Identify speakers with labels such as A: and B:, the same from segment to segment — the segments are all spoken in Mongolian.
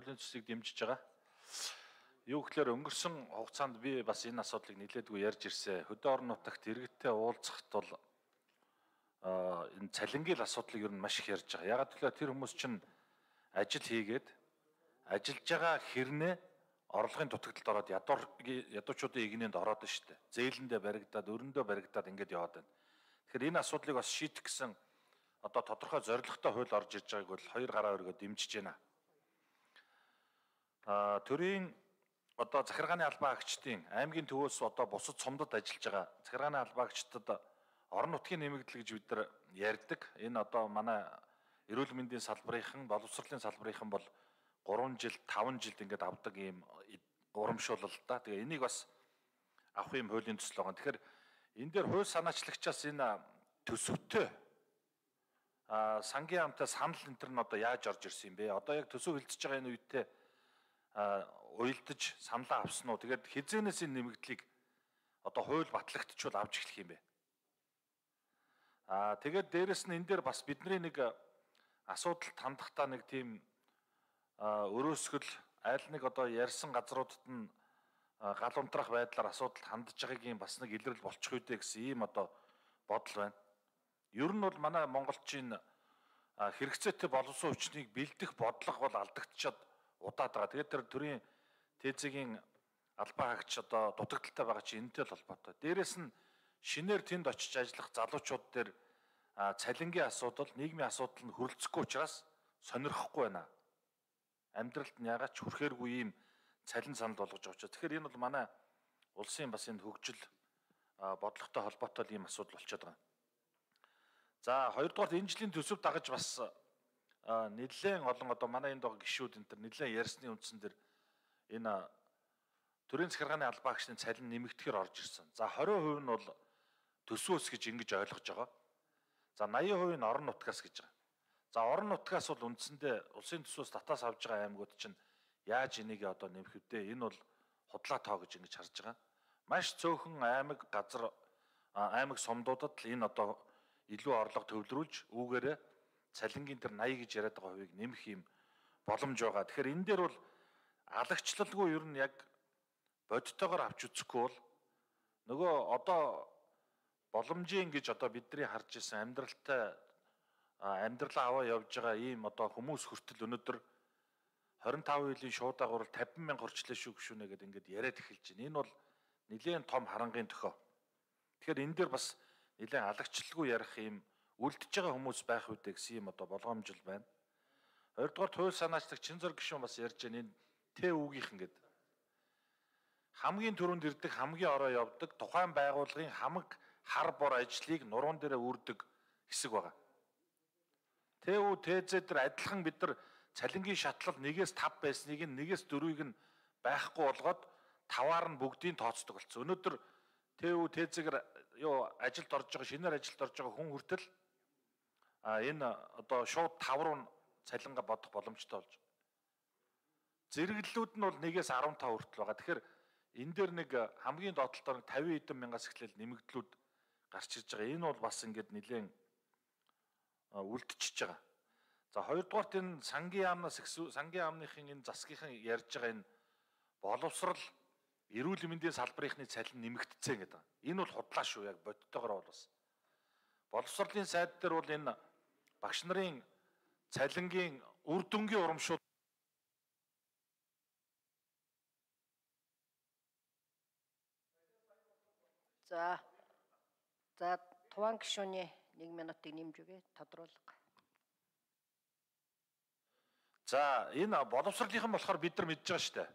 A: хуулийн төслийг дэмжиж байгаа. Юу гэхээр өнгөрсөн хугацаанд би бас энэ асуудлыг нэлээдгүй ярьж ирсэн. Хөдөө орон нутагт иргэдтэй уулзахт бол энэ цалингийн асуудлыг ер нь маш их ярьж байгаа. Ягаад гэвэл тэр хүмүүс чинь ажил хийгээд ажиллаж байгаа хэрнээ орлогын дутагдлалд ороод ядуур ядуучуудын игнэнд ороод нь штэ. Зээлэндээ баригдаад, өрөндөө баригдаад ингэж яваад байна. Тэгэхээр энэ асуудлыг бас шийдэх гэсэн одоо тодорхой зорилготой хууль орж ирж байгааг бол хоёр гараа өргөө дэмжиж байна. Төрийн одоо захиргааны албан агчдын аймгийн төвөөс одоо бусад сумдад ажиллаж байгаа захиргааны албан агчдад орон нутгийн нэмэгдэл гэж бид нар ярьдаг. Энэ одоо манай эрүүл мэндийн салбарынхан, боловсролын салбарынхан бол 3 жил, 5 жилд ингээд авдаг ийм урамшуулал та. Тэгээ энийг бас авах юм хуулийн төсөл байгаа. Тэгэхээр энэ дээр хууль санаачлагчаас энэ төсөвтэй а сангийн амтай санал энэ төр нь одоо яаж орж ирсэн юм бэ? Одоо яг төсөв хилцэж байгаа энэ үедээ уйлдаж саналаа авсан уу? Тэгээд хизээнээс энэ нэмэгдлийг одоо хууль батлагдчихвал авч эхлэх юм бэ? Аа тэгээд дээрэс нь энэ дээр бас бидний нэг асуудал хандахдаа нэг тийм өрөөсгөл аль нэг одоо ярьсан газруудад нь гал унтрах байдлаар асуудалд хандж байгаагийн бас нэг илрэл болчих үедээ гэсэн ийм одоо бодол байна. Ер нь бол манай монголчийн хэрэгцээтэй боловсон хүчнийг бэлдэх бодлого бол алдагдчихад удаад байгаа. Тэгээд тэр төрийн ТЗ-ийн албан хаагч одоо дутагдaltaй байгаа чи энэтэй л холбоотой. Дээрэс нь шинээр тэнд очиж ажиллах залуучууд дээр цалингийн асуудал, нийгмийн асуудал нь хөрөлцөхгүй учраас сонирхохгүй байна. Амьдралд нь ягаад ч хүрхээргүй юм цалин санал болгож байгаа учраас. Тэгэхээр энэ бол манай улсын бас энэ хөгжил бодлоготой холбоотой ийм асуудал болчиход байгаа. За хоёрдугаар энэ жилийн төсөв дагаж бас нэлээд олон одоо манай энд байгаа гişүүд энэ төр нэлээд ярьсны үндсэн дээр энэ төрийн захиргааны албаа агчны цалин нэмэгдэхээр орж ирсэн. За 20% нь бол төсвөөс гэж ингэж ойлгож байгаа. За 80% нь орон нутгаас гэж байгаа. За орон нутгаас бол үндсэндээ улсын төсвөөс татаас авж байгаа аймагуд чинь яаж энийг одоо нэмэх вдэ? Энэ бол худлаа тоо гэж ингэж харж байгаа. Маш цөөхөн аймаг газар аймаг сумдуудад л энэ одоо илүү орлого төвлөрүүлж үүгээрээ цалингийн тэр 80 гэж яриад байгаа хувийг нэмэх юм боломж байгаа. Тэгэхээр энэ дээр бол алагчлалгүй ер нь яг бодтойгоор авч үзэхгүй бол нөгөө одоо боломжийн гэж одоо бидний харж исэн амьдралтай амьдралаа аваа явж байгаа ийм одоо хүмүүс хүртэл өнөөдөр 25 жилийн шууд агуур 50 мянга орчлоо шүү гүшүүнэ гэдэг ингээд яриад эхэлж байна. Энэ бол нэлээд том харангийн төхөө. Тэгэхээр энэ дээр бас нэлээд алагчлалгүй ярих юм үлдэж байгаа хүмүүс байх үедээ гэсэн юм одоо болгоомжл байна. Хоёрдугаар туйл санаачдаг чин зөр гишүүн бас ярьж байна энэ Т үгийнх ингээд хамгийн түрүүнд ирдэг хамгийн ороо явдаг тухайн байгууллагын хамаг хар бор ажлыг нуруунд дээрээ үрдэг хэсэг байгаа. ТУ ТЗ дээр адилхан бид нар цалингийн шатлал 1-ээс 5 байсныг нь 1-ээс 4-ыг нь байхгүй болгоод таваар нь бүгдийг тооцдог болсон. Өнөөдөр ТУ ТЗ-гэр юу ажилд орж байгаа шинээр ажилд орж байгаа хүн хүртэл а энэ одоо шууд 5 руу цалинга бодох боломжтой болж байна. Зэрэглэлүүд нь бол 1-ээс 15 хүртэл байгаа. Тэгэхээр энэ дээр нэг хамгийн доотлолтоор 50 эдэн мянгаас эхлээл нэмэгдлүүд гарч ирж байгаа. Энэ бол бас ингээд нэлээд үлдчихэж байгаа. За хоёрдугаарт энэ сангийн яамнаас сангийн яамныхын энэ засгийнхан ярьж байгаа энэ боловсрал эрүүл мэндийн салбарынхны цалин нэмэгдсэн гэдэг. Энэ бол худлаа шүү яг бодтойгоор бол бас. Боловсролын сайд дээр бол энэ багш нарын цалингийн үр дүнгийн урамшуул
B: За. За туван гишүүний 1 минутыг нэмж өгье тодруулга.
A: За энэ боловсролынхан болохоор бид нар мэдж байгаа шүү дээ.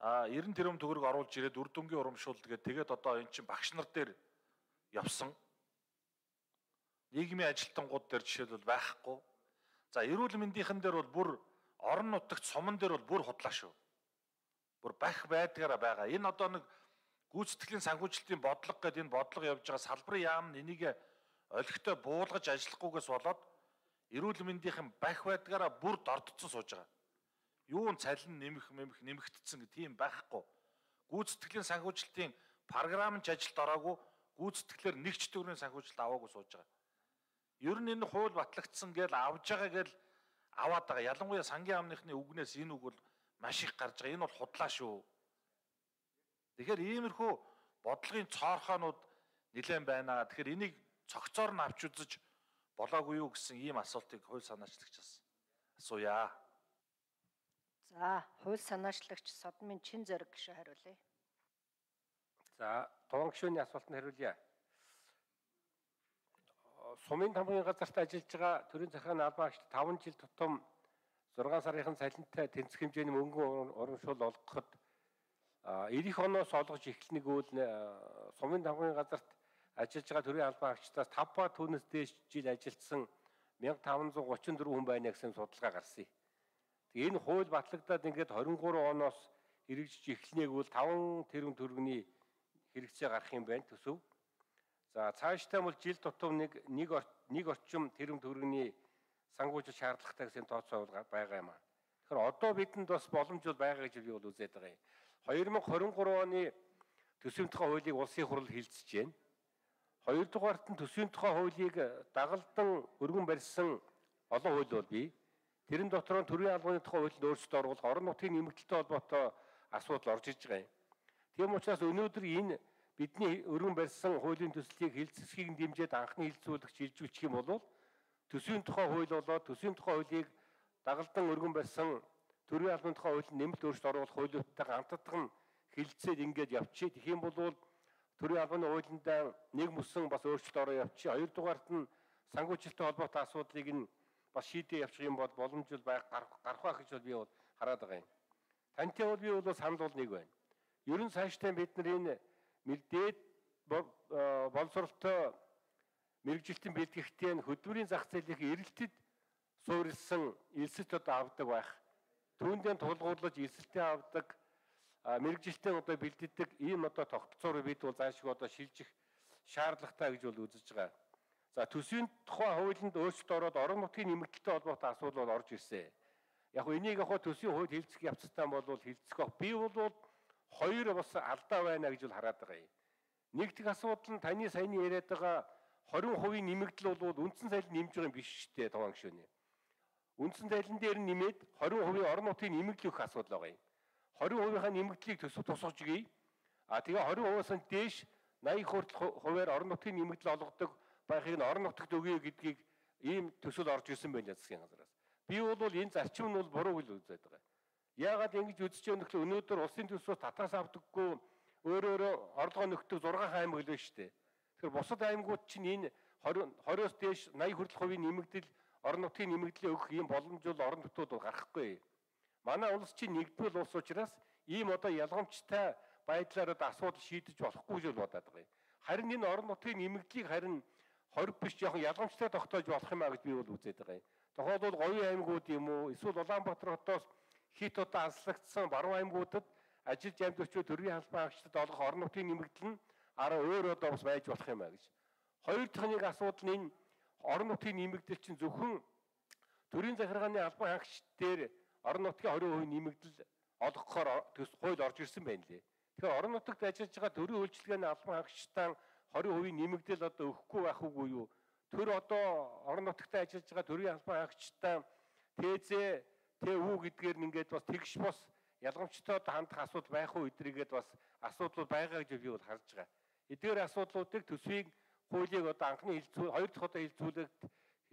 A: А 90 тэрбум төгрөг оруулж ирээд үр дүнгийн урамшуул тэгээд тэгээд одоо эн чинь багш нар дээр явсан. Нийгмийн ажилтнууд дээр жишээлбэл байхгүй. За эрүүл мэндийнхэн дээр бол бүр орон нутагт суман дээр бол бүр худлаа шүү. Бүр бах байдгаараа байгаа. Энэ одоо нэг гүйцэтгэлийн санхүүжилтийн бодлого гэдэг энэ бодлого явж байгаа салбарын яам нь энийг олигтой буулгаж ажиллахгүйгээс болоод эрүүл мэндийнхэн бах байдгаараа бүр дордцсон сууж байгаа юун цалин нэмэх нэмэх нэмэгдсэн гэх тийм байхгүй. Гүйцэтгэлийн санхүүжилтийн програмч ажилд ороогүй гүйцэтгэлээр нэгч төгрөгийн санхүүжилт аваагүй сууж байгаа. Ер нь энэ хууль батлагдсан гээл авж байгаа гээл аваад байгаа. Ялангуяа сангийн амныхны үгнээс энэ үг бол маш их гарч байгаа. Энэ бол худлаа шүү. Тэгэхээр иймэрхүү бодлогын цоорхоонууд нэлээд байна. Тэгэхээр энийг цогцоор нь авч үзэж болоогүй юу гэсэн ийм асуултыг хууль санаачлагчаас асууя.
B: За, хууль санаачлагч Содмын чин зэрэг гişэ хариулъя.
C: За, туван гишүүний асуултанд хариулъя. Сумын тамгын газарт ажиллаж байгаа төрийн захиргааны албан агчид 5 жил тутам 6 сарынхан салентай тэнцэх хэмжээний мөнгөн урамшуул олгоход эх их оноос олгож эхлэнэг үйл сумын тамгын газарт ажиллаж байгаа төрийн албан агчдаас 5 ба түүнээс дээш жил ажилласан 1534 хүн байна гэсэн судалгаа гарсан. Тэгээ энэ хууль батлагдаад ингээд 23 оноос хэрэгжиж эхлэнэг үйл 5 тэрбум төгрөгийн хэрэгцээ гарах юм байна төсөв. За цаашдаа бол жил тутам нэг нэг нэг орчим тэрбум төгрөгийн сангуужил шаардлагатай гэсэн тооцоо байгаа юм аа. Тэгэхээр одоо бидэнд бас боломж бол байгаа гэж би бол үзээд байгаа юм. 2023 оны төсвийн тухай хуулийг улсын хурал хилцэж байна. Хоёрдугаарт нь төсвийн тухай хуулийг дагалдан өргөн барьсан олон хууль бол бий. Тэрэн дотор нь төрийн албаны тухай хуулинд өөрчлөлт оруулах орон нутгийн нэмэгдэлтэй холбоотой асуудал орж иж байгаа юм. Тийм учраас өнөөдөр энэ бидний өргөн барьсан хуулийн төслийг хилцэсхийг дэмжиж анхны хилцүүлэгч шилжүүлчих юм бол төсвийн тухай хууль болоод төсвийн тухай хуулийг дагалдан өргөн барьсан төрийн албаны тухай хуулинд нэмэлт өөрчлөлт оруулах хуулиудтай хамтдах нь хилцээд ингээд явчих. Тэгэх юм бол төрийн албаны хуулинд нэг мөсөн бас өөрчлөлт ороо явчих. Хоёрдугаарт нь сангуучлалтай холбоотой асуудлыг нь бас шийдээ явчих юм бол боломжтой байх гарах байх гэж би бол хараад байгаа юм. Тантай бол би бол санал бол нэг байна. Ерөн цаашдаа бид нар энэ мэдээд боловсролтой мэрэгжилтийн бэлтгэгчтэй хөдөлмөрийн зах зээлийн эрэлтэд суурилсан элсэлтүүд авдаг байх. Түүндээ тулгуурлаж элсэлтээ авдаг мэрэгжилтээ одоо бэлддэг ийм одоо тогтолцоор бид бол заашгүй одоо шилжих шаардлагатай гэж бол үзэж байгаа. За төсвийн тухай хуулинд өөрчлөлт ороод орон нутгийн нэмэгдэлтэй холбоотой асуудал бол орж ирсэн. Яг энийг яг төсвийн хууль хилцэх явцтай бол хилцэх. Би бол хоёр бас алдаа байна гэж бол хараад байгаа юм. Нэгдүгээр асуудал нь таны саяны яриад байгаа 20% нэмэгдэл бол үндсэн сайлд нэмж байгаа юм биш шүү дээ таван гишүүний. Үндсэн сайлын дээр нэмээд 20% орон нутгийн нэмэгдэл өгөх асуудал байгаа юм. 20%-ийнхаа нэмэгдлийг төсөв тусгаж өгье. А тэгээ 20%-аас нь дээш 80 хүртэл хувиар орон нутгийн нэмэгдэл олгодог байхыг нь орон нутагт өгье гэдгийг ийм төсөл орж ирсэн байна засгийн газараас. Би бол энэ зарчим нь бол буруу гэж үзээд байгаа. Яагаад ингэж үзэж байгаа нөхөл өнөөдөр улсын төсвөөс татаас авдаггүй өөр өөр орлогоо нөхдөг 6 аймаг л байна шүү дээ. Тэгэхээр бусад аймагуд чинь энэ 20 20-оос дээш 80 хүртэл хувийн нэмэгдэл орон нутгийн нэмэгдлээ өгөх ийм боломж бол орон нутгууд гарахгүй. Манай улс чинь нэгдвэл улс учраас ийм одоо ялгамжтай байдлаар одоо асуудал шийдэж болохгүй гэж бодоод байгаа юм. Харин энэ орон нутгийн нэмэгдлийг харин 20 биш жоохон ялгамжтай тогтоож болох юм а гэж би бол үзээд байгаа юм. Тухайлбал говийн аймагуд юм уу эсвэл Улаанбаатар хотоос хит одоо анслагдсан баруун аймагуудад ажил жамдуучууд төрийн халбаа агчдад олох орон нутгийн нэмэгдэл нь араа өөр одоо бас байж болох юм а гэж. Хоёр дахь нэг асуудал нь энэ орон нутгийн нэмэгдэл чинь зөвхөн төрийн захиргааны албан хаагч дээр орон нутгийн 20% нэмэгдэл олгохоор төс хууль орж ирсэн байна лээ. Тэгэхээр орон нутагт ажиллаж байгаа төрийн үйлчилгээний албан хаагчтаа 20% нэмэгдэл одоо өгөхгүй байх үгүй юу? Төр одоо орон нутагт ажиллаж байгаа төрийн албан хаагчтаа ТЗ ТУ гэдгээр нь ингээд бас тэгш бос. Ялгамжтай хандах асуудал байх уу эдрийгээд бас асуудал байгаа гэж би бол харж байгаа. Эдгээр асуудлуудыг төсвийг хуулийг одоо анхны хилцүү хоёр дахь удаа хилцүүлэгт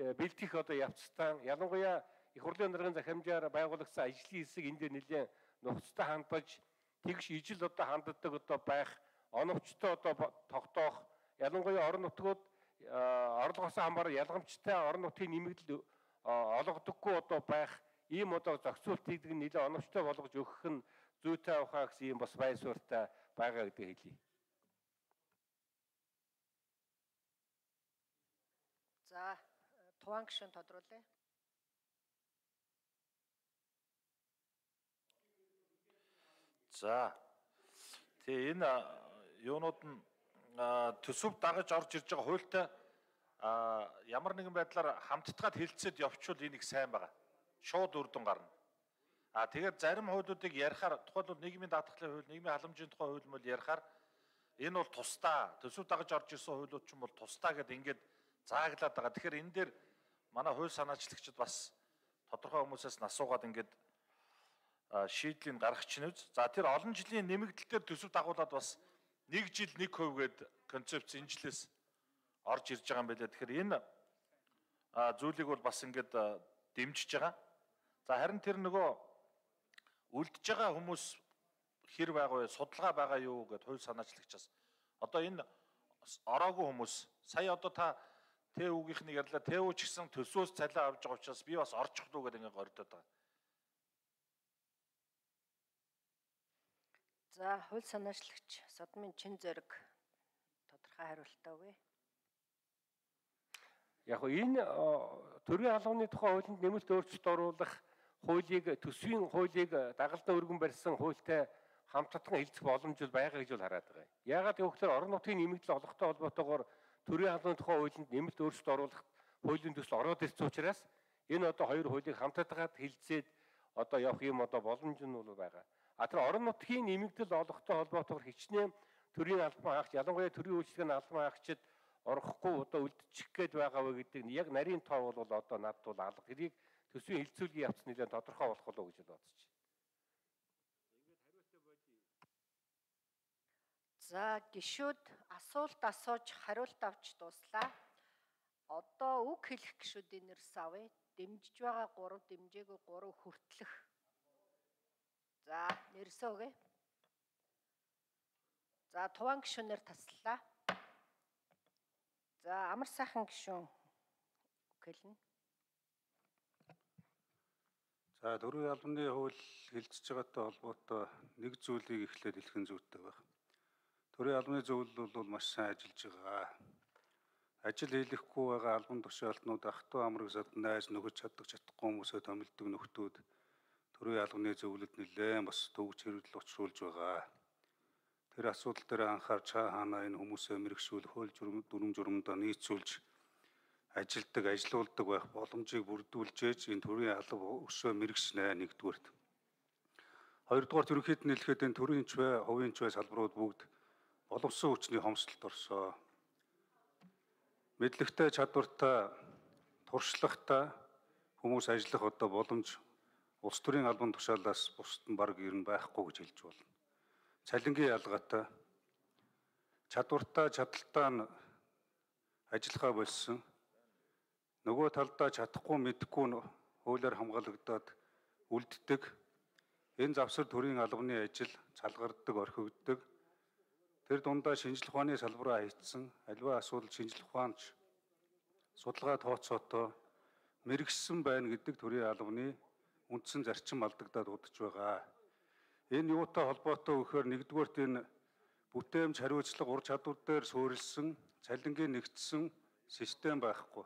C: э, бэлтгэх одоо явцдаа ялангуяа их хурлын даргын захимжаар байгуулагдсан ажлын хэсэг энэ дээр нэлээд нухацтай хандаж тэгш ижил одоо ханддаг одоо байх оновчтой одоо тогтоох. Ялангуяа орон нутгууд э, орлогоос хамааран ялгамжтай орон нутгийн нэмэгдэл э, олгодоггүй одоо байх ийм одоо зохицуулт хийдэг нь нэлээд оновчтой болгож өгөх нь зүйтэй авахаа гэсэн ийм бас бай суурьтай байгаа гэдгийг хэлье.
B: За туван гишүүн тодруулъя.
A: За. Тэгээ энэ юунууд нь төсөв дагаж орж ирж байгаа хуультай ямар нэгэн байдлаар хамттгаад хилцээд явчвал энийг сайн байгаа шууд үрдэн гарна. А тэгээд зарим хуулиудыг ярихаар тухайлбал нийгмийн даатгалын хууль, нийгмийн халамжийн тухай хууль мөл ярихаар энэ бол тусдаа төсөв дагаж орж ирсэн хуулиуд ч юм бол тусдаа гэдээ ингээд зааглаад байгаа. Тэгэхээр энэ дээр манай хууль санаачлагчид бас тодорхой хүмүүсээс нь асуугаад ингээд шийдлийг гаргах чинь үз. За тэр олон жилийн нэмэгдэлтээр төсөв дагуулад бас нэг жил нэг хувь гээд концепц энэ жилээс орж ирж байгаа юм байлаа. Тэгэхээр энэ зүйлийг бол бас ингээд дэмжиж байгаа. За харин тэр нөгөө үлдэж байгаа хүмүүс хэр байгаа вэ? Судалгаа байгаа юу гэд хувь санаачлагчаас одоо энэ ороогүй хүмүүс сая одоо та Тэ үгийнхнийг ярьлаа. Тэ үу ч гэсэн төсөөс цалин авч байгаа учраас би бас орчих дуу гэдэг ингээд гордоод байгаа.
B: За хууль санаачлагч Содмын чин зэрэг тодорхой хариултаа өгье.
C: Яг нь энэ төрийн албаны тухай хуулинд нэмэлт өөрчлөлт оруулах хуулийг төсвийн хуулийг дагалдан өргөн барьсан хуультай хамтдаган хэлцэх боломж бол байгаа гэж бол хараад байгаа. Яагаад гэвэл орон нутгийн нэмэгдэл олгохтой холбоотойгоор төрийн албаны тухай хуулинд нэмэлт өөрчлөлт оруулах хуулийн төсөл ороод ирсэн учраас энэ одоо хоёр хуулийг хамтдаад хилцээд одоо явах юм одоо боломж нь бол байгаа. А тэр орон нутгийн нэмэгдэл олохтой холбоотойгоор хичнээн төрийн албан хаагч ялангуяа төрийн үйлчлэгийн албан хаагчид орохгүй одоо үлдчих гээд байгаа вэ гэдэг нь яг нарийн тоо бол одоо надад бол алга. Тэрийг төсвийн хилцүүлгийн явц нэлээд тодорхой болох болов уу гэж бодож байна.
B: За гişүүд асуулт асууж хариулт авч дуслаа. Одоо үг хэлэх гişүүдийн нэрс авъя. Дэмжиж байгаа 3 дэмжээгүй 3 хүртлэх. За нэрсээ өгье. За туван гişүүнээр таслаа. За амар сайхан гişүүн үг хэлнэ.
D: За дөрвөн албаны хууль хилцэж байгаатай холбоотой нэг зүйлийг эхлээд хэлхэн зүйтэй байна. Төрийн албаны зөвлөл бол маш сайн ажиллаж байгаа. Ажил хийхгүй байгаа албан тушаалтнууд ахтуу амрагсад найз нөхөж чаддаг чадахгүй хүмүүсээ томилдог нөхдүүд төрийн албаны зөвлөлд нэлээд бас төвч хэрэг учруулж байгаа. Тэр асуудал дээр анхаарч хаана энэ хүмүүсээ мэрэгшүүл журам дүрм журамдаа нийцүүлж ажилдаг, ажилуулдаг байх боломжийг бүрдүүлж ээж энэ төрийн алба өсөө мэрэгснэ нэгдүгürt. Хоёрдугаар ерөнхийд нь хэлэхэд энэ төрийн ч бай, хувийн ч бай салбарууд бүгд боловсон хүчний хомсдолд орсоо. Мэдлэгтэй чадвартай туршлагатай хүмүүс ажиллах одоо боломж улс төрийн албан тушаалаас бусд нь баг ер нь байхгүй гэж хэлж болно. Цалингийн ялгаатай чадвартай чадaltaа нь ажиллахаа болсон. Нөгөө талдаа чадахгүй мэдхгүй хуулиар хамгаалагдаад үлддэг. Энэ завсар төрийн албаны ажил цалгардаг, орхигддог Тэр дундаа шинжлэх ухааны салбараа хийцэн альва асуудал шинжлэх ухаанч судалгаа тооцоотоо мэрэгсэн байна гэдэг төрийн албаны үндсэн зарчим алдагдаад удаж байгаа. Энэ юутай холбоотой вөхөр нэгдүгээрт энэ бүтээмж хариуцлага ур чадвар дээр суурилсан цалингийн нэгдсэн систем байхгүй.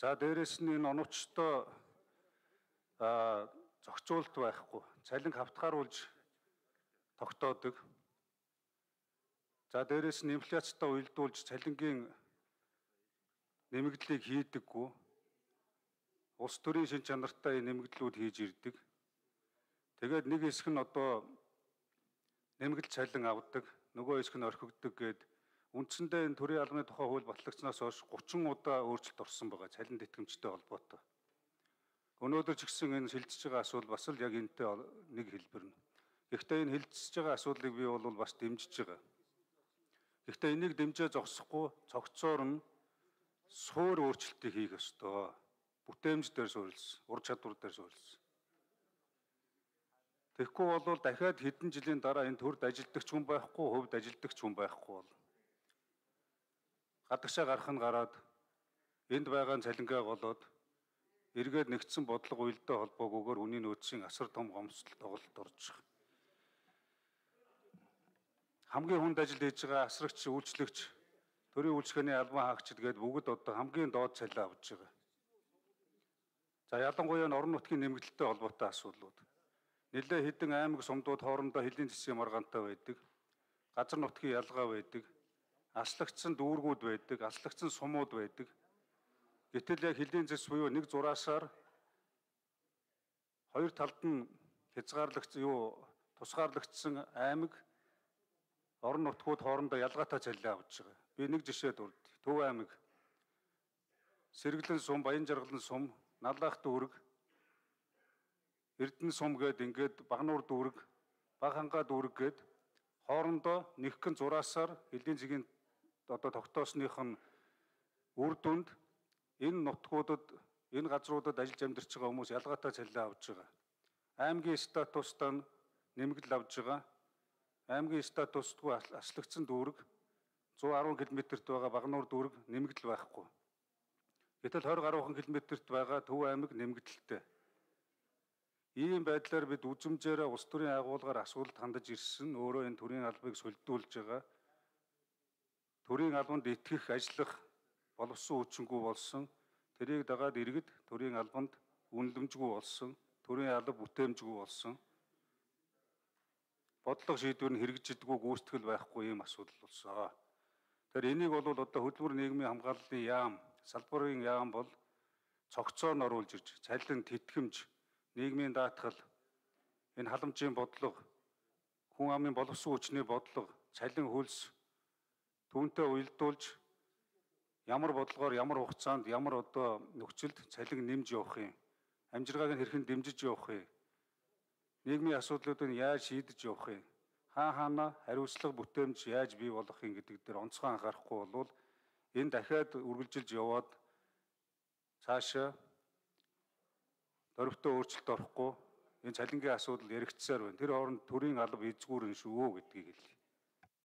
D: За дээрэс нь энэ оновчтой а зохицуулт байхгүй. Цалин хавтгааруулж тогтоодог. За дээрэс нь инфляцтай уялдуулж цалингийн нэмэгдлийг хийдэггүй. Улс төрийн шин чанартай нэмэгдлүүд хийж ирдэг. Тэгээд нэг хэсэг нь одоо нэмэгдэл цалин авдаг, нөгөө хэсэг нь орхигддог гээд үндсэндээ энэ төрийн албаны тухай хууль батлагдсанаас хойш 30 удаа өөрчлөлт орсон байгаа цалин тэтгэмжтэй холбоотой. Өнөөдөр ч гэсэн энэ шилжиж байгаа асуудал бас л яг энэтэй нэг хэлбэр нь. Гэхдээ энэ хилцэж байгаа асуудлыг би бол бас дэмжиж байгаа. Гэхдээ энийг дэмжээ зогсохгүй цогцоор нь суур өөрчлөлтийг хийх ёстой. Бүтээмж дээр суурилсан, ур чадвар дээр суурилсан. Тэгэхгүй бол дахиад хэдэн жилийн дараа энэ төрд ажилдагч хүн байхгүй, хувьд ажилдагч хүн байхгүй бол гадагшаа гарах нь гараад энд байгаа цалингаа голоод эргээд нэгдсэн бодлого уялдаа холбоогүйгээр үнийн нөөцийн асар том гомцол тоглолт орж байгаа хамгийн хүнд ажил хийж байгаа асрагч, үйлчлэгч, төрийн үйлчлэгээний албан хаагчид гээд бүгд одоо хамгийн доод цалин авж байгаа. За ялангуяа нь орон нутгийн нэмэгдэлтэй холбоотой асуудлууд. Нэлээ хэдэн аймаг сумдууд хоорондоо хөлийн засгийн маргаантай байдаг. Газар нутгийн ялгаа байдаг. Аслагдсан дүүргүүд байдаг, аслагдсан сумууд байдаг. Гэтэл яг хөлийн зэс буюу нэг зураасаар хоёр талд нь хязгаарлагдсан юу тусгаарлагдсан аймаг орон нутгууд хоорондоо ялгаатай цалин авч байгаа. Би нэг жишээ дурд. Төв аймаг Сэргэлэн сум, Баян жаргалан сум, наллах дүүрэг Эрдэнэ сум гээд ингээд Багнуур дүүрэг, Баг хангаа дүүрэг гээд хоорондоо нэгхэн зураасаар элийн зэгийн одоо тогтоосных нь үр дүнд энэ нутгуудад энэ газруудад ажиллаж амьдарч байгаа хүмүүс ялгаатай цалин авж байгаа. Аймгийн статустаа нэмэгдэл авж байгаа. Аймгийн статустгүй аслагдсан дүүрэг 110 км-т байгаа Багнуур дүүрэг нэмэгдэл байхгүй. Гэтэл 20 гаруйхан км-т байгаа Төв аймаг нэмэгдэлтэй. Ийм байдлаар бид үзмжээрээ улс төрийн агуулгаар асуудалд хандаж ирсэн өөрөө энэ төрийн албыг солидуулж байгаа. Төрийн албанд итгэх, ажиллах боловсон хүчингүй болсон. Тэрийг дагаад иргэд төрийн албанд үнэлэмжгүй болсон. Төрийн алба бүтээмжгүй болсон. Бодлого шийдвэр нь хэрэгжидэггүй гүйцэтгэл байхгүй ийм асуудал болсон. Тэгэхээр энийг бол одоо хөдөлмөр нийгмийн хамгааллын яам, салбарын яам бол цогцоор нь оруулж ирж, цалин тэтгэмж, нийгмийн даатгал, энэ халамжийн бодлого, хүн амын боловсон хүчний бодлого, цалин хөлс түүнтэй уялдуулж ямар бодлогоор ямар хугацаанд ямар одоо нөхцөлд цалин нэмж явах юм амжиргааг нь хэрхэн дэмжиж явах юм нийгмийн асуудлуудыг яаж шийдэж явах юм хаа хаана хариуцлага бүтээмж яаж бий болох юм гэдэг дээр онцгой анхаарахгүй бол энэ дахиад үргэлжилж яваад цаашаа дөрвтөө өөрчлөлт орохгүй энэ цалингийн асуудал яригдсаар байна. Тэр хооронд төрийн алба эзгүүрэн шүү гэдгийг хэлье.